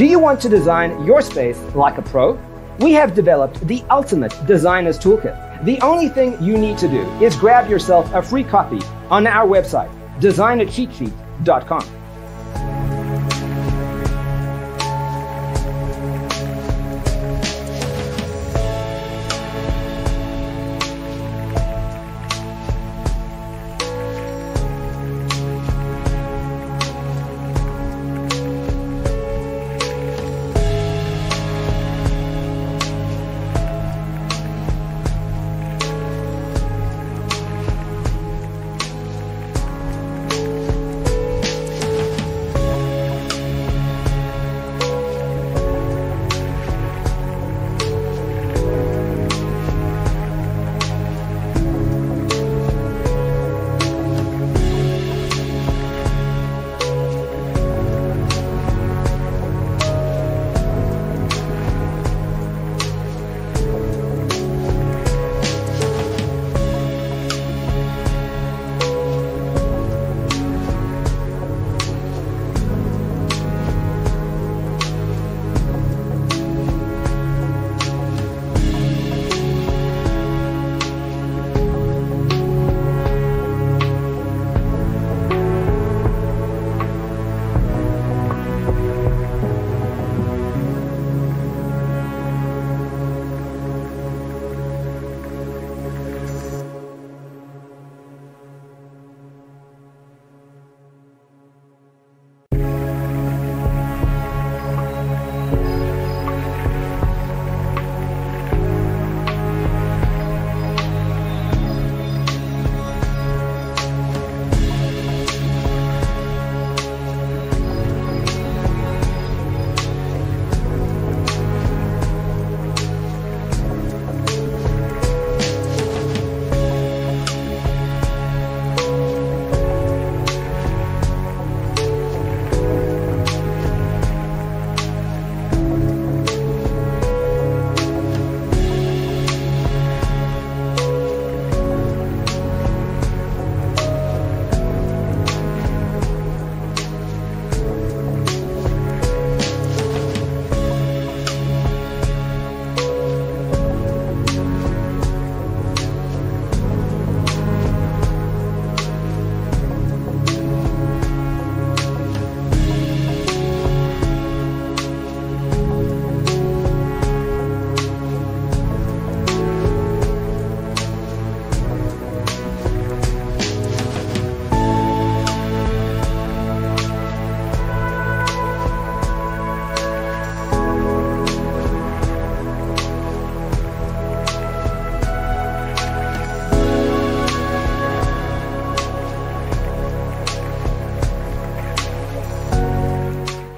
Do you want to design your space like a pro? We have developed the ultimate designer's toolkit. The only thing you need to do is grab yourself a free copy on our website, designercheatsheet.com.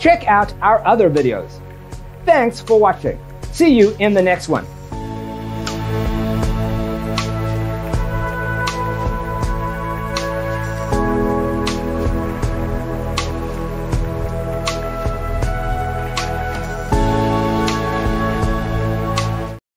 check out our other videos. Thanks for watching. See you in the next one.